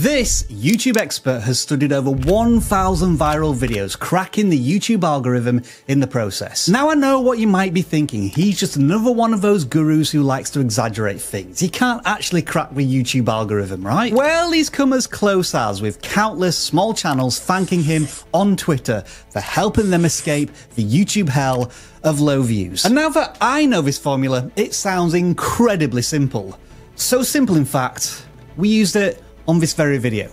This YouTube expert has studied over 1,000 viral videos, cracking the YouTube algorithm in the process. Now I know what you might be thinking, he's just another one of those gurus who likes to exaggerate things. He can't actually crack the YouTube algorithm, right? Well, he's come as close as, with countless small channels thanking him on Twitter for helping them escape the YouTube hell of low views. And now that I know this formula, it sounds incredibly simple. So simple, in fact, we used it on this very video.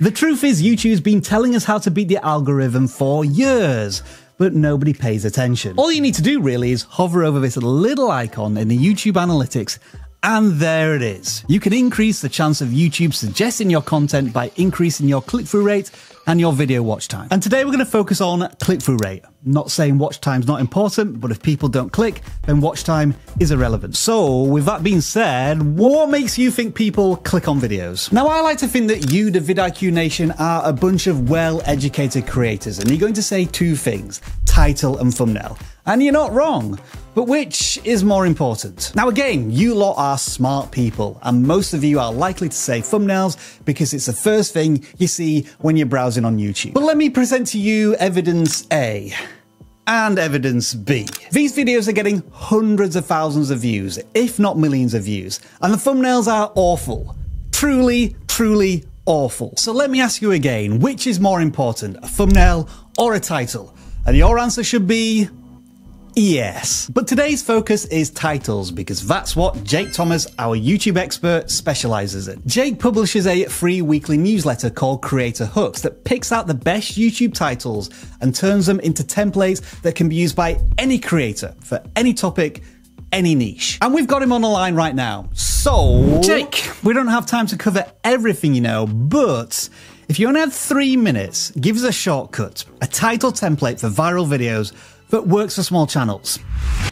The truth is, YouTube's been telling us how to beat the algorithm for years, but nobody pays attention. All you need to do really is hover over this little icon in the YouTube analytics and there it is. You can increase the chance of YouTube suggesting your content by increasing your click through rate and your video watch time. And today we're going to focus on click through rate. not saying watch time's not important, but if people don't click, then watch time is irrelevant. So, with that being said, what makes you think people click on videos? Now, I like to think that you, the vidIQ Nation, are a bunch of well educated creators, and you're going to say two things title and thumbnail. And you're not wrong. But which is more important? Now, again, you lot are smart people, and most of you are likely to say thumbnails because it's the first thing you see when you're browsing on YouTube. But let me present to you evidence A and evidence B. These videos are getting hundreds of thousands of views, if not millions of views, and the thumbnails are awful. Truly, truly awful. So let me ask you again, which is more important, a thumbnail or a title? And your answer should be Yes. But today's focus is titles because that's what Jake Thomas, our YouTube expert, specializes in. Jake publishes a free weekly newsletter called Creator Hooks that picks out the best YouTube titles and turns them into templates that can be used by any creator for any topic any niche. And we've got him on the line right now. So, Jake, we don't have time to cover everything, you know, but if you only have three minutes, give us a shortcut, a title template for viral videos that works for small channels.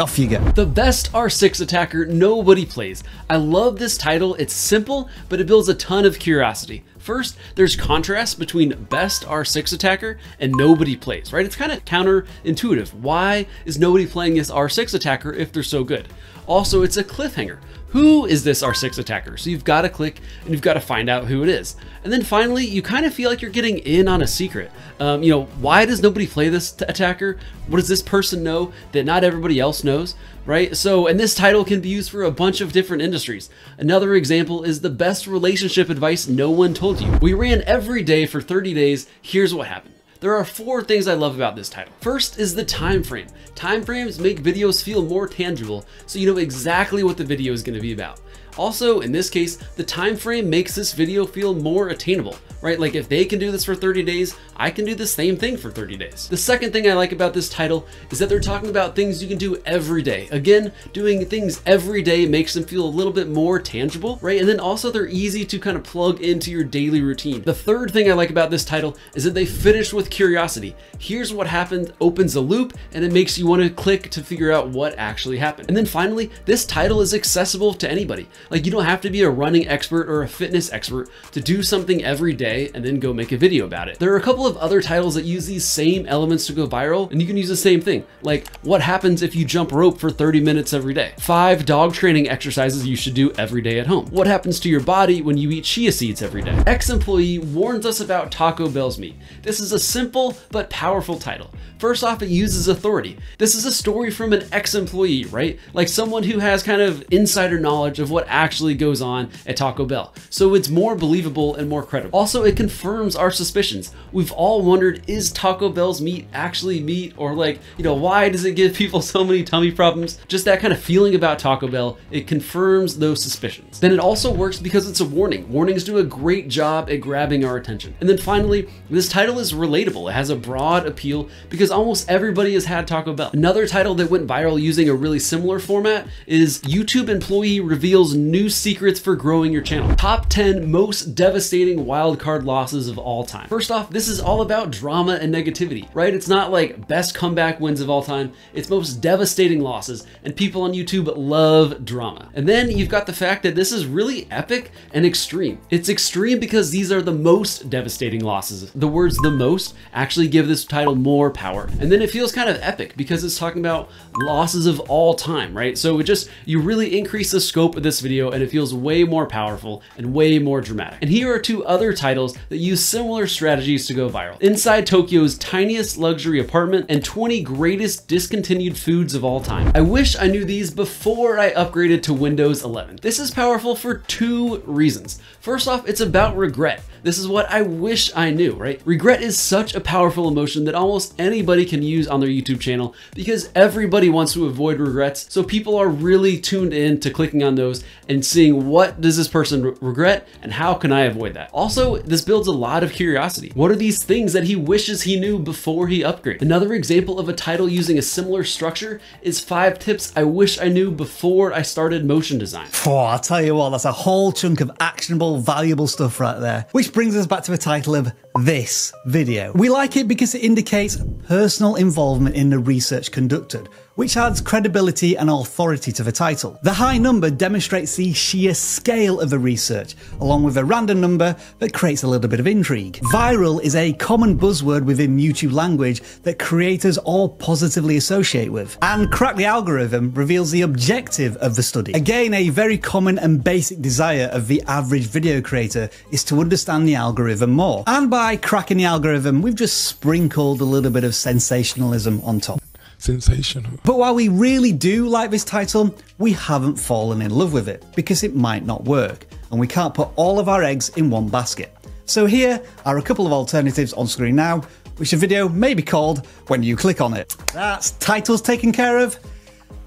Off you go. The best R6 attacker nobody plays. I love this title. It's simple, but it builds a ton of curiosity. First, there's contrast between best R6 attacker and nobody plays, right? It's kind of counterintuitive. Why is nobody playing this R6 attacker if they're so good? Also, it's a cliffhanger. Who is this R6 attacker? So you've got to click and you've got to find out who it is. And then finally, you kind of feel like you're getting in on a secret. Um, you know, why does nobody play this attacker? What does this person know that not everybody else knows? Right? So, and this title can be used for a bunch of different industries. Another example is the best relationship advice no one told you. We ran every day for 30 days. Here's what happened. There are four things I love about this title. First is the time frame. Time frames make videos feel more tangible, so you know exactly what the video is going to be about. Also, in this case, the time frame makes this video feel more attainable, right? Like if they can do this for 30 days, I can do the same thing for 30 days. The second thing I like about this title is that they're talking about things you can do every day. Again, doing things every day makes them feel a little bit more tangible, right? And then also they're easy to kind of plug into your daily routine. The third thing I like about this title is that they finish with curiosity. Here's what happened, opens a loop, and it makes you want to click to figure out what actually happened. And then finally, this title is accessible to anybody. Like you don't have to be a running expert or a fitness expert to do something every day and then go make a video about it. There are a couple of other titles that use these same elements to go viral and you can use the same thing. Like what happens if you jump rope for 30 minutes every day? Five dog training exercises you should do every day at home. What happens to your body when you eat chia seeds every day? Ex-employee warns us about Taco Bell's meat. This is a simple but powerful title. First off, it uses authority. This is a story from an ex-employee, right? Like someone who has kind of insider knowledge of what actually goes on at Taco Bell. So it's more believable and more credible. Also, it confirms our suspicions. We've all wondered, is Taco Bell's meat actually meat? Or like, you know, why does it give people so many tummy problems? Just that kind of feeling about Taco Bell, it confirms those suspicions. Then it also works because it's a warning. Warnings do a great job at grabbing our attention. And then finally, this title is relatable. It has a broad appeal because almost everybody has had Taco Bell. Another title that went viral using a really similar format is YouTube employee reveals new secrets for growing your channel. Top 10 most devastating wildcard losses of all time. First off, this is all about drama and negativity, right? It's not like best comeback wins of all time. It's most devastating losses, and people on YouTube love drama. And then you've got the fact that this is really epic and extreme. It's extreme because these are the most devastating losses. The words the most actually give this title more power. And then it feels kind of epic because it's talking about losses of all time, right? So it just, you really increase the scope of this video and it feels way more powerful and way more dramatic. And here are two other titles that use similar strategies to go viral. Inside Tokyo's tiniest luxury apartment and 20 greatest discontinued foods of all time. I wish I knew these before I upgraded to Windows 11. This is powerful for two reasons. First off, it's about regret. This is what I wish I knew, right? Regret is such a powerful emotion that almost anybody can use on their YouTube channel because everybody wants to avoid regrets. So people are really tuned in to clicking on those and seeing what does this person re regret and how can I avoid that? Also, this builds a lot of curiosity. What are these things that he wishes he knew before he upgraded? Another example of a title using a similar structure is five tips I wish I knew before I started motion design. Oh, I'll tell you what, that's a whole chunk of actionable, valuable stuff right there. Which brings us back to the title of this video. We like it because it indicates personal involvement in the research conducted, which adds credibility and authority to the title. The high number demonstrates the sheer scale of the research, along with a random number that creates a little bit of intrigue. Viral is a common buzzword within YouTube language that creators all positively associate with, and Crack the Algorithm reveals the objective of the study. Again, a very common and basic desire of the average video creator is to understand the algorithm more. And by cracking the algorithm, we've just sprinkled a little bit of sensationalism on top sensational. But while we really do like this title, we haven't fallen in love with it because it might not work, and we can't put all of our eggs in one basket. So here are a couple of alternatives on screen now, which a video may be called when you click on it. That's titles taken care of.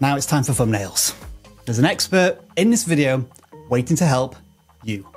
Now it's time for thumbnails. There's an expert in this video waiting to help you.